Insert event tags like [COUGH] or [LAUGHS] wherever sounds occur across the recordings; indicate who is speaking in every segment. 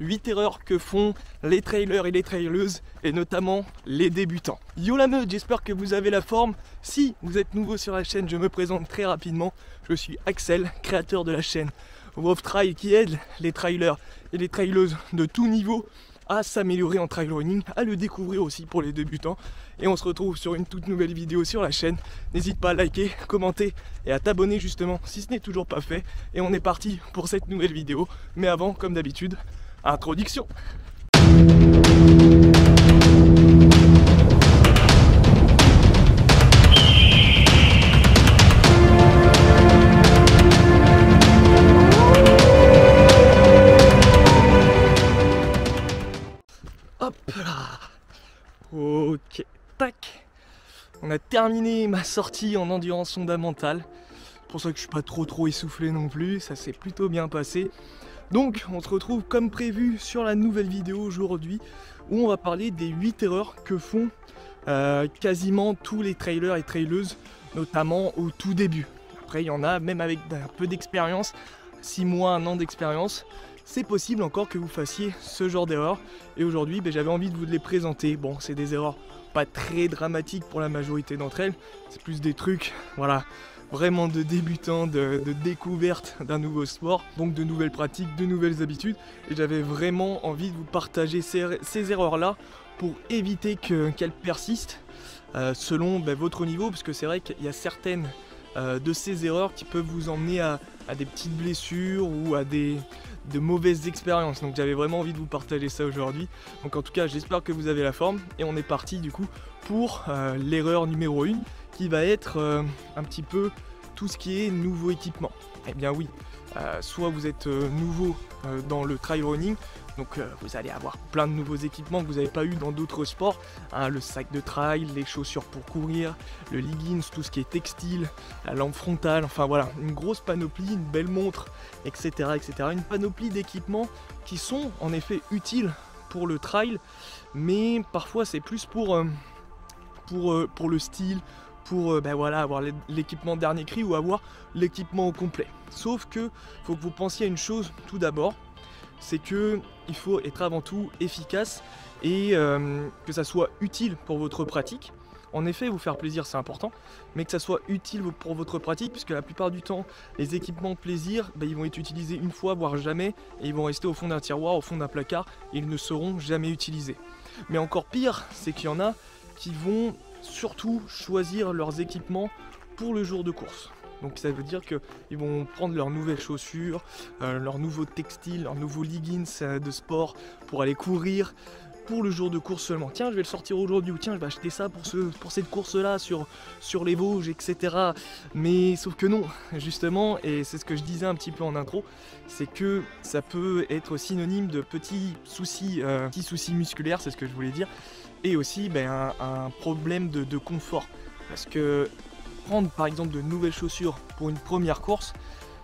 Speaker 1: 8 erreurs que font les trailers et les traileuses, et notamment les débutants. Yo la meute, j'espère que vous avez la forme. Si vous êtes nouveau sur la chaîne, je me présente très rapidement. Je suis Axel, créateur de la chaîne Wolf Trail qui aide les trailers et les traileuses de tout niveau à s'améliorer en trail running, à le découvrir aussi pour les débutants. Et on se retrouve sur une toute nouvelle vidéo sur la chaîne. N'hésite pas à liker, commenter et à t'abonner justement si ce n'est toujours pas fait. Et on est parti pour cette nouvelle vidéo. Mais avant, comme d'habitude, introduction. Hop là Ok, tac On a terminé ma sortie en endurance fondamentale. C'est pour ça que je suis pas trop trop essoufflé non plus, ça s'est plutôt bien passé. Donc on se retrouve comme prévu sur la nouvelle vidéo aujourd'hui où on va parler des 8 erreurs que font euh, quasiment tous les trailers et traileuses, notamment au tout début. Après il y en a même avec un peu d'expérience, 6 mois, 1 an d'expérience, c'est possible encore que vous fassiez ce genre d'erreurs. Et aujourd'hui, ben, j'avais envie de vous les présenter. Bon, c'est des erreurs pas très dramatiques pour la majorité d'entre elles. C'est plus des trucs, voilà, vraiment de débutants, de, découverte d'un nouveau sport, donc de nouvelles pratiques, de nouvelles habitudes. Et j'avais vraiment envie de vous partager ces, erreurs-là pour éviter qu'elles persistent euh, selon ben, votre niveau, parce que c'est vrai qu'il y a certaines euh, de ces erreurs qui peuvent vous emmener à, des petites blessures ou à des, de mauvaises expériences. Donc j'avais vraiment envie de vous partager ça aujourd'hui. Donc en tout cas, j'espère que vous avez la forme. Et on est parti du coup pour euh, l'erreur numéro 1 qui va être euh, un petit peu tout ce qui est nouveau équipement. Eh bien oui, euh, soit vous êtes nouveau dans le trail running, donc euh, vous allez avoir plein de nouveaux équipements que vous n'avez pas eu dans d'autres sports. Hein, le sac de trail, les chaussures pour courir, le leggings, tout ce qui est textile, la lampe frontale, enfin voilà, une grosse panoplie, une belle montre, etc. etc. Une panoplie d'équipements qui sont en effet utiles pour le trail, mais parfois c'est plus pour, euh, pour, euh, pour le style, pour ben voilà, avoir l'équipement dernier cri ou avoir l'équipement au complet. Sauf que faut que vous pensiez à une chose tout d'abord, c'est que il faut être avant tout efficace et euh, que ça soit utile pour votre pratique. En effet, vous faire plaisir, c'est important, mais que ça soit utile pour votre pratique, puisque la plupart du temps, les équipements plaisir, bah, ils vont être utilisés une fois, voire jamais, et ils vont rester au fond d'un tiroir, au fond d'un placard, ils ne seront jamais utilisés. Mais encore pire, c'est qu'il y en a qui vont surtout choisir leurs équipements pour le jour de course. Donc ça veut dire qu'ils vont prendre leurs nouvelles chaussures, euh, leurs nouveaux textiles, leurs nouveaux leggings euh, de sport pour aller courir pour le jour de course seulement. Tiens, je vais le sortir aujourd'hui ou tiens, je vais acheter ça pour, ce, pour cette course-là sur, sur les Vosges, etc. Mais sauf que non, justement, et c'est ce que je disais un petit peu en intro, c'est que ça peut être synonyme de petits soucis, euh, petits soucis musculaires, c'est ce que je voulais dire, et aussi ben, un, problème de confort. Parce que prendre par exemple de nouvelles chaussures pour une première course,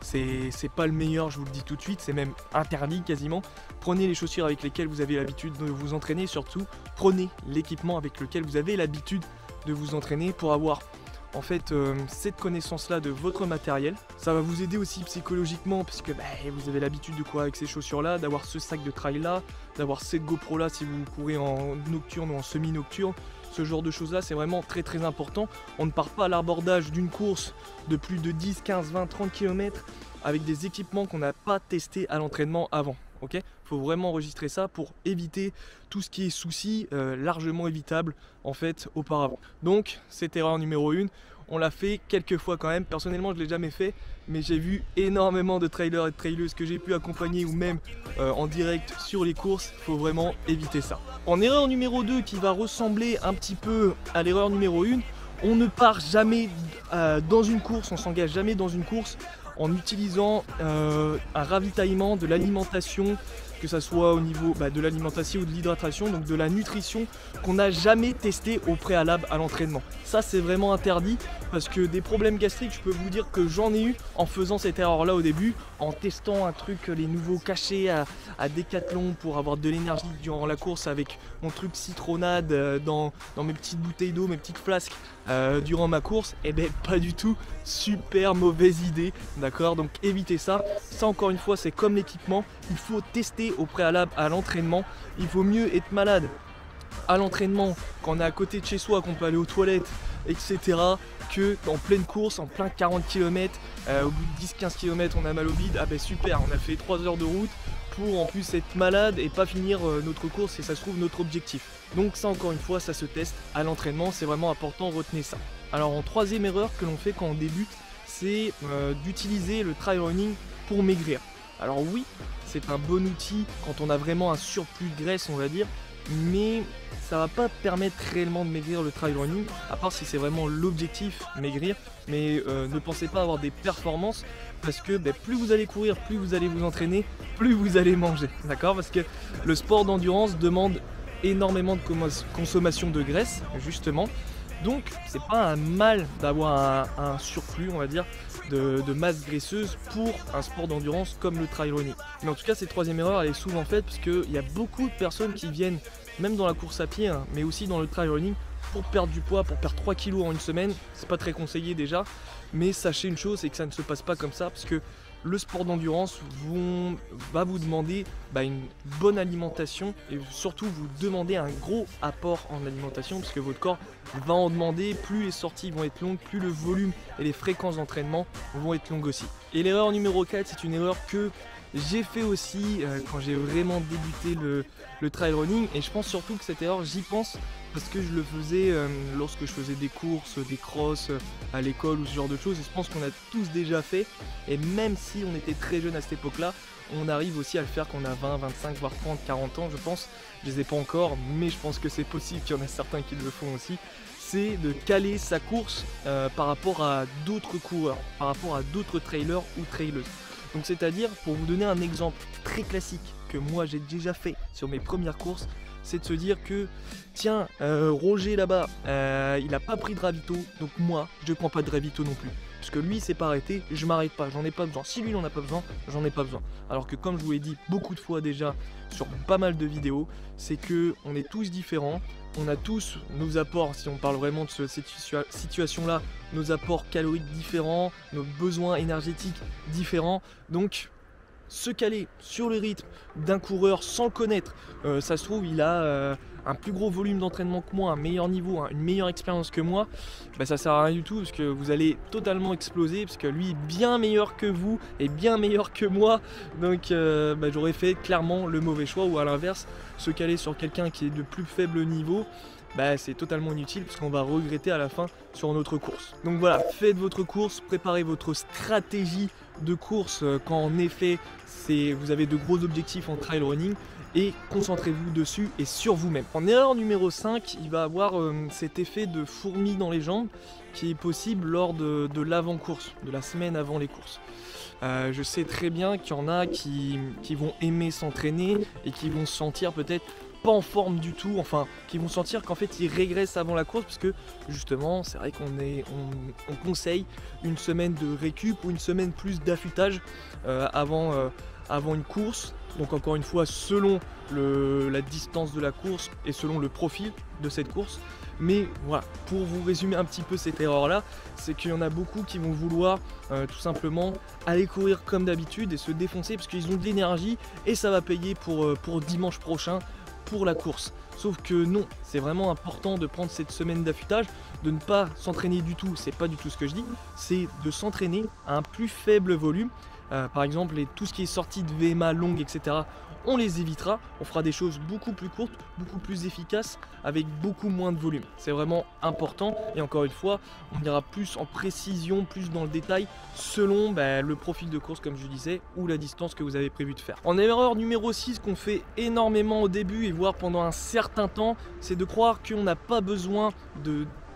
Speaker 1: c'est pas le meilleur, je vous le dis tout de suite, c'est même interdit quasiment. Prenez les chaussures avec lesquelles vous avez l'habitude de vous entraîner, surtout prenez l'équipement avec lequel vous avez l'habitude de vous entraîner pour avoir en fait euh, cette connaissance là de votre matériel. Ça va vous aider aussi psychologiquement parce que bah, vous avez l'habitude de courir avec ces chaussures là, d'avoir ce sac de trail là, d'avoir cette GoPro là si vous courez en nocturne ou en semi-nocturne. Ce genre de choses là c'est vraiment très très important. On ne part pas à l'abordage d'une course de plus de 10, 15, 20, 30 km avec des équipements qu'on n'a pas testés à l'entraînement avant. Ok? Faut vraiment enregistrer ça pour éviter tout ce qui est souci euh, largement évitable en fait auparavant. Donc cette erreur numéro 1, on l'a fait quelques fois quand même. Personnellement, je l'ai jamais fait, mais j'ai vu énormément de trailers et de trailers que j'ai pu accompagner ou même euh, en direct sur les courses. Il faut vraiment éviter ça. En erreur numéro 2 qui va ressembler un petit peu à l'erreur numéro 1, on ne part jamais euh, dans une course, on s'engage jamais dans une course en utilisant un ravitaillement, de l'alimentation, que ça soit au niveau bah, de l'alimentation ou de l'hydratation, donc de la nutrition qu'on n'a jamais testé au préalable à l'entraînement. Ça c'est vraiment interdit parce que des problèmes gastriques, je peux vous dire que j'en ai eu en faisant cette erreur-là au début, en testant un truc, les nouveaux cachets à, à Decathlon pour avoir de l'énergie durant la course avec mon truc citronade euh, dans, mes petites bouteilles d'eau, mes petites flasques euh, durant ma course. Et eh ben pas du tout, super mauvaise idée, d'accord Donc évitez ça. Ça encore une fois, c'est comme l'équipement, il faut tester au préalable à l'entraînement. Il vaut mieux être malade à l'entraînement quand on est à côté de chez soi, qu'on peut aller aux toilettes, etc. que en pleine course, en plein 40 km, euh, au bout de 10-15 km on a mal au bide, ah ben super, on a fait 3 heures de route pour en plus être malade et pas finir euh, notre course et ça se trouve notre objectif. Donc ça encore une fois ça se teste à l'entraînement, c'est vraiment important, retenez ça. Alors en troisième erreur que l'on fait quand on débute, c'est euh, d'utiliser le trail running pour maigrir. Alors oui, c'est un bon outil quand on a vraiment un surplus de graisse on va dire, mais ça va pas permettre réellement de maigrir le trail running, à part si c'est vraiment l'objectif, maigrir. Mais euh, ne pensez pas avoir des performances, parce que ben, plus vous allez courir, plus vous allez vous entraîner, plus vous allez manger, [LAUGHS] d'accord? Parce que le sport d'endurance demande énormément de consommation de graisse, justement. Donc c'est pas un mal d'avoir un, surplus, on va dire, de, masse graisseuse pour un sport d'endurance comme le trail running. Mais en tout cas, cette troisième erreur, elle est souvent faite parce qu'il y a beaucoup de personnes qui viennent, même dans la course à pied, hein, mais aussi dans le trail running, pour perdre du poids, pour perdre 3 kilos en une semaine. C'est pas très conseillé déjà, mais sachez une chose, c'est que ça ne se passe pas comme ça parce que le sport d'endurance va vous demander bah, une bonne alimentation et surtout vous demander un gros apport en alimentation parce que votre corps va en demander, plus les sorties vont être longues, plus le volume et les fréquences d'entraînement vont être longues aussi. Et l'erreur numéro 4, c'est une erreur que j'ai fait aussi euh, quand j'ai vraiment débuté le, le, trail running et je pense surtout que cette erreur j'y pense parce que je le faisais euh, lorsque je faisais des courses, des crosses euh, à l'école ou ce genre de choses et je pense qu'on a tous déjà fait. Et même si on était très jeune à cette époque là on arrive aussi à le faire quand on a 20, 25, voire 30, 40 ans je pense, je les ai pas encore mais je pense que c'est possible qu'il y en a certains qui le font aussi. C'est de caler sa course par rapport à d'autres coureurs, par rapport à d'autres trailers ou trailers. Donc c'est-à-dire, pour vous donner un exemple très classique que moi j'ai déjà fait sur mes premières courses, c'est de se dire que tiens, euh, Roger là-bas, euh, il a pas pris de ravito, donc moi, je prends pas de ravito non plus. Parce que lui s'est pas arrêté, je m'arrête pas, j'en ai pas besoin. Si lui n'en a pas besoin, j'en ai pas besoin. Alors que comme je vous l'ai dit beaucoup de fois déjà sur pas mal de vidéos, c'est que on est tous différents, on a tous nos apports, si on parle vraiment de cette situation-là, nos apports caloriques différents, nos besoins énergétiques différents. Donc se caler sur le rythme d'un coureur sans le connaître, euh, ça se trouve il a euh, un plus gros volume d'entraînement que moi, un meilleur niveau, une meilleure expérience que moi, bah ça sert à rien du tout parce que vous allez totalement exploser parce que lui est bien meilleur que vous et bien meilleur que moi. Donc euh, bah, j'aurais fait clairement le mauvais choix ou à l'inverse, se caler sur quelqu'un qui est de plus faible niveau. Bah, c'est totalement inutile parce qu'on va regretter à la fin sur notre course. Donc voilà, faites votre course, préparez votre stratégie de course euh, quand en effet vous avez de gros objectifs en trail running et concentrez-vous dessus et sur vous-même. En erreur numéro 5, il va avoir euh, cet effet de fourmi dans les jambes qui est possible lors de, l'avant-course, de la semaine avant les courses. Euh, je sais très bien qu'il y en a qui vont aimer s'entraîner et qui vont se sentir peut-être pas en forme du tout, enfin qui vont sentir qu'en fait ils régressent avant la course parce que justement c'est vrai qu'on est on, conseille une semaine de récup ou une semaine plus d'affûtage euh, avant, avant une course. Donc encore une fois, selon la distance de la course et selon le profil de cette course. Mais voilà, pour vous résumer un petit peu cette erreur-là, c'est qu'il y en a beaucoup qui vont vouloir euh, tout simplement aller courir comme d'habitude et se défoncer parce qu'ils ont de l'énergie et ça va payer euh, pour dimanche prochain pour la course. Sauf que non, c'est vraiment important de prendre cette semaine d'affûtage, de ne pas s'entraîner du tout, c'est pas du tout ce que je dis, c'est de s'entraîner à un plus faible volume euh, par exemple, tout ce qui est sorti de VMA longue, etc., on les évitera. On fera des choses beaucoup plus courtes, beaucoup plus efficaces, avec beaucoup moins de volume. C'est vraiment important. Et encore une fois, on ira plus en précision, plus dans le détail, selon bah, le profil de course, comme je disais, ou la distance que vous avez prévu de faire. En erreur numéro 6 qu'on fait énormément au début et voire pendant un certain temps, c'est de croire qu'on n'a pas besoin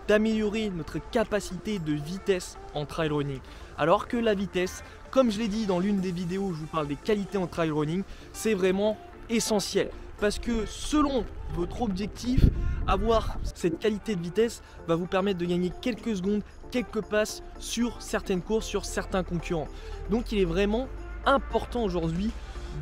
Speaker 1: d'améliorer notre capacité de vitesse en trail running. Alors que la vitesse, comme je l'ai dit dans l'une des vidéos où je vous parle des qualités en trail running, c'est vraiment essentiel. Parce que selon votre objectif, avoir cette qualité de vitesse va vous permettre de gagner quelques secondes, quelques passes sur certaines courses, sur certains concurrents. Donc il est vraiment important aujourd'hui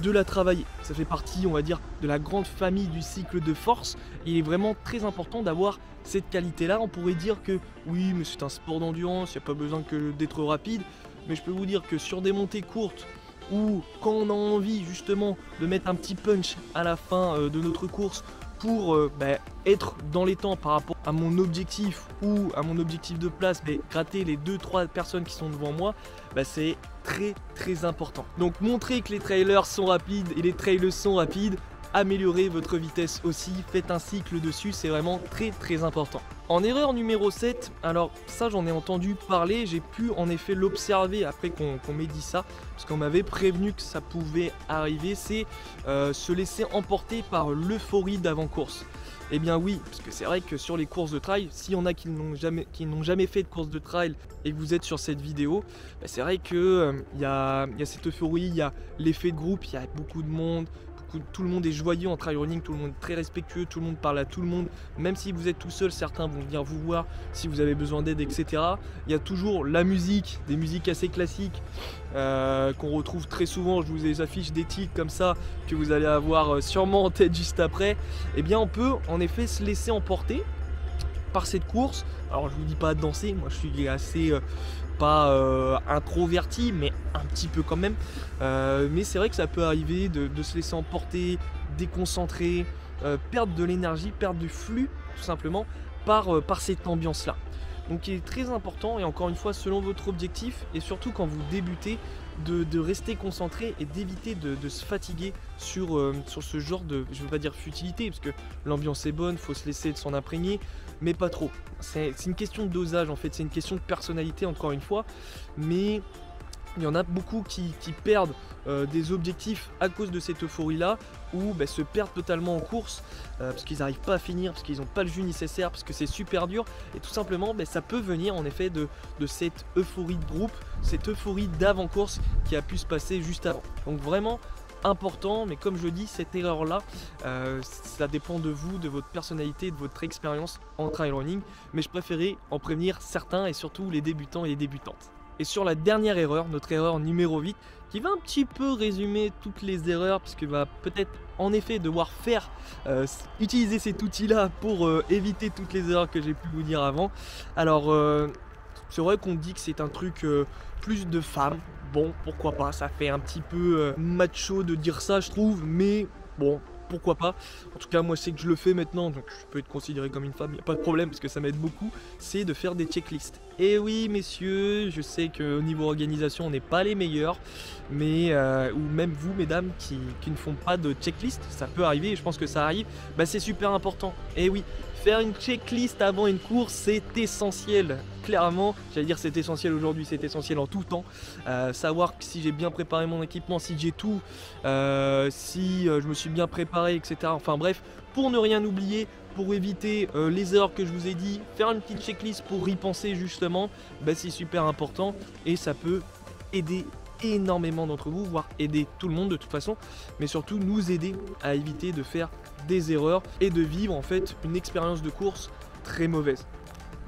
Speaker 1: de la travailler. Ça fait partie, on va dire, de la grande famille du cycle de force. Il est vraiment très important d'avoir cette qualité-là. On pourrait dire que oui, mais c'est un sport d'endurance, il n'y a pas besoin d'être rapide. Mais je peux vous dire que sur des montées courtes ou quand on a envie justement de mettre un petit punch à la fin de notre course pour bah, être dans les temps par rapport à mon objectif ou à mon objectif de place, mais gratter les 2-3 personnes qui sont devant moi, bah, c'est très très important. Donc montrer que les trailers sont rapides et les trailers sont rapides, améliorer votre vitesse aussi, faites un cycle dessus, c'est vraiment très très important. En erreur numéro 7, alors ça j'en ai entendu parler, j'ai pu en effet l'observer après qu'on m'ait dit ça, parce qu'on m'avait prévenu que ça pouvait arriver, c'est euh, se laisser emporter par l'euphorie d'avant-course. Eh bien oui, parce que c'est vrai que sur les courses de trail, s'il y en a qui n'ont jamais, fait de course de trail et que vous êtes sur cette vidéo, bah, c'est vrai qu'il euh, y a cette euphorie, il y a l'effet de groupe, il y a beaucoup de monde, tout le monde est joyeux en trail running, tout le monde est très respectueux, tout le monde parle à tout le monde, même si vous êtes tout seul, certains vont venir vous voir si vous avez besoin d'aide, etc. Il y a toujours la musique, des musiques assez classiques euh, qu'on retrouve très souvent, je vous les affiche des titres comme ça que vous allez avoir euh, sûrement en tête juste après. Eh bien on peut en effet se laisser emporter par cette course. Alors je vous dis pas de danser, moi je suis assez euh, euh, introverti, mais un petit peu quand même. Euh, mais c'est vrai que ça peut arriver de, se laisser emporter, déconcentrer, perdre de l'énergie, perdre du flux tout simplement par, par cette ambiance-là. Donc il est très important et encore une fois selon votre objectif et surtout quand vous débutez de, rester concentré et d'éviter de, se fatiguer sur, euh, sur ce genre de, je veux pas dire futilité, parce que l'ambiance est bonne, faut se laisser s'en imprégner, mais pas trop. C'est une question de dosage en fait, c'est une question de personnalité encore une fois, mais il y en a beaucoup qui, perdent euh, des objectifs à cause de cette euphorie-là, ou bah, se perdent totalement en course euh, parce qu'ils n'arrivent pas à finir, parce qu'ils n'ont pas le jus nécessaire, parce que c'est super dur, et tout simplement bah, ça peut venir en effet de, cette euphorie de groupe, cette euphorie d'avant-course qui a pu se passer juste avant. Donc vraiment important, mais comme je dis, cette erreur-là, euh, ça dépend de vous, de votre personnalité, de votre expérience en trail running, mais je préférais en prévenir certains et surtout les débutants et les débutantes. Et sur la dernière erreur, notre erreur numéro 8, qui va un petit peu résumer toutes les erreurs, puisqu'il va peut-être en effet devoir faire, euh, utiliser cet outil-là pour euh, éviter toutes les erreurs que j'ai pu vous dire avant. Alors, euh, c'est vrai qu'on dit que c'est un truc plus de femmes. Bon, pourquoi pas, ça fait un petit peu macho de dire ça, je trouve, mais bon, pourquoi pas. En tout cas, moi, c'est que je le fais maintenant, donc je peux être considéré comme une femme, il a pas de problème parce que ça m'aide beaucoup. C'est de faire des checklists. Et oui, messieurs, je sais qu'au niveau organisation, on n'est pas les meilleurs, mais euh, ou même vous, mesdames, qui, ne font pas de checklist, ça peut arriver, je pense que ça arrive, bah, c'est super important. Et oui, Faire une checklist avant une course, c'est essentiel. Clairement, j'allais dire c'est essentiel aujourd'hui, c'est essentiel en tout temps. Euh, savoir si j'ai bien préparé mon équipement, si j'ai tout, euh, si euh, je me suis bien préparé, etc. Enfin bref, pour ne rien oublier, pour éviter les erreurs que je vous ai dit, faire une petite checklist pour y penser justement, bah, c'est super important et ça peut aider énormément d'entre vous, voire aider tout le monde de toute façon, mais surtout nous aider à éviter de faire des erreurs et de vivre en fait une expérience de course très mauvaise.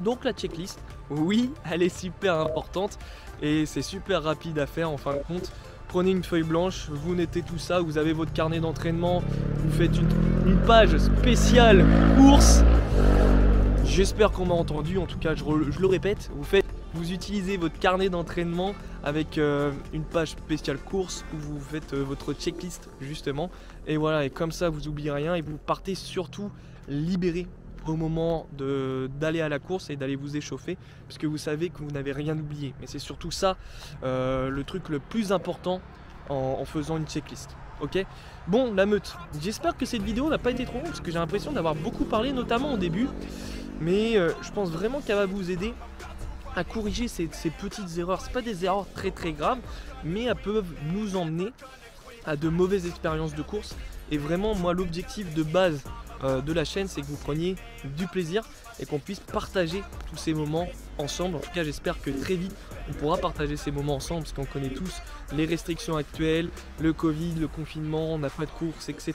Speaker 1: Donc la checklist, oui, elle est super importante et c'est super rapide à faire en fin de compte. Prenez une feuille blanche, vous notez tout ça, vous avez votre carnet d'entraînement, vous faites une, une page spéciale course J'espère qu'on m'a entendu, en tout cas je, le répète, vous, faites, vous utilisez votre carnet d'entraînement avec euh, une page spéciale course où vous faites euh, votre checklist justement. Et voilà, et comme ça vous n'oubliez rien et vous partez surtout libéré au moment d'aller à la course et d'aller vous échauffer puisque vous savez que vous n'avez rien oublié. Mais c'est surtout ça euh, le truc le plus important en faisant une checklist ok? Bon, la meute, j'espère que cette vidéo n'a pas été trop longue parce que j'ai l'impression d'avoir beaucoup parlé, notamment au début. Mais je pense vraiment qu'elle va vous aider à corriger ces, petites erreurs. Ce pas des erreurs très très graves, mais elles peuvent nous emmener à de mauvaises expériences de course. Et vraiment, moi, l'objectif de base euh, de la chaîne, c'est que vous preniez du plaisir et qu'on puisse partager tous ces moments ensemble. En tout cas, j'espère que très vite, on pourra partager ces moments ensemble parce qu'on connaît tous les restrictions actuelles, le Covid, le confinement, on n'a pas de course, etc.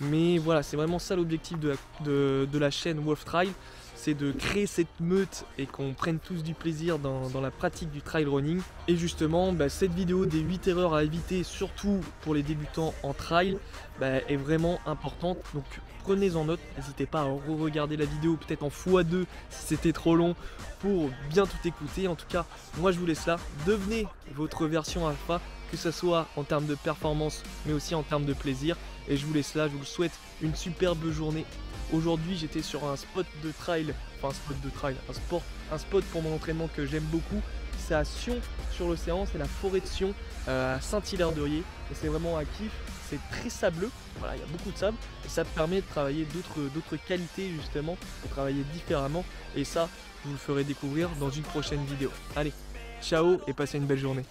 Speaker 1: Mais voilà, c'est vraiment ça l'objectif de, la chaîne Wolf Trail. C'est de créer cette meute et qu'on prenne tous du plaisir dans, la pratique du trail running. Et justement, bah, cette vidéo des 8 erreurs à éviter, surtout pour les débutants en trail, bah, est vraiment importante. Donc prenez en note, n'hésitez pas à re-regarder la vidéo peut-être en x2 si c'était trop long pour bien tout écouter. En tout cas, moi je vous laisse là. Devenez votre version alpha, que ce soit en termes de performance mais aussi en termes de plaisir. Et je vous laisse là, je vous souhaite une superbe journée Aujourd'hui, j'étais sur un spot de trail, enfin un spot de trail, un sport, un spot pour mon entraînement que j'aime beaucoup. C'est à Sion sur l'océan, c'est la forêt de Sion euh, à Saint-Hilaire-de-Riez c'est vraiment un kiff. C'est très sableux, voilà, il y a beaucoup de sable et ça permet de travailler d'autres qualités justement, de travailler différemment et ça, je vous le ferai découvrir dans une prochaine vidéo. Allez, ciao et passez une belle journée.